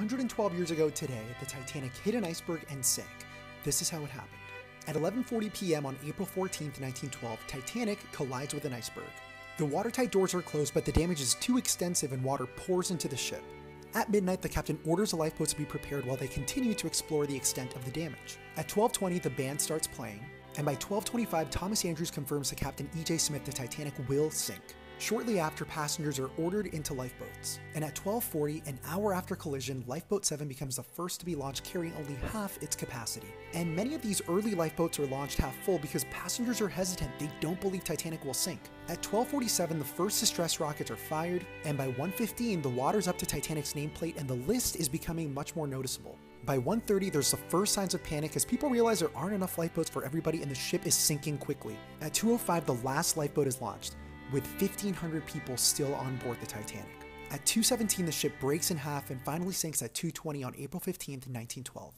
112 years ago today, the Titanic hit an iceberg and sank. This is how it happened. At 11:40 p.m. on April 14, 1912, Titanic collides with an iceberg. The watertight doors are closed, but the damage is too extensive and water pours into the ship. At midnight, the captain orders the lifeboats to be prepared while they continue to explore the extent of the damage. At 12:20, the band starts playing, and by 12:25, Thomas Andrews confirms to Captain E.J. Smith the Titanic will sink. Shortly after, passengers are ordered into lifeboats, and at 12:40, an hour after collision, Lifeboat 7 becomes the first to be launched carrying only half its capacity. And many of these early lifeboats are launched half full because passengers are hesitant, they don't believe Titanic will sink. At 12:47, the first distress rockets are fired, and by 1:15, the water's up to Titanic's nameplate and the list is becoming much more noticeable. By 1:30, there's the first signs of panic as people realize there aren't enough lifeboats for everybody and the ship is sinking quickly. At 2:05, the last lifeboat is launched with 1,500 people still on board the Titanic. At 2:17, the ship breaks in half and finally sinks at 2:20 on April 15, 1912.